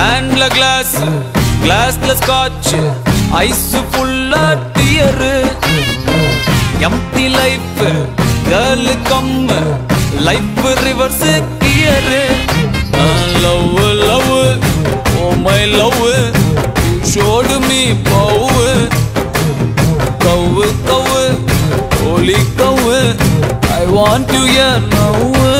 ஹேண்ட்ல கிளாஸ் கிளாஸ்ல scotch ice ஃபுல்லா dear empty life girl come life reverse gear love love oh my love showed me பவு கவு கவு ஒலி கவு ஐ வாண்ட் டு நவ்வு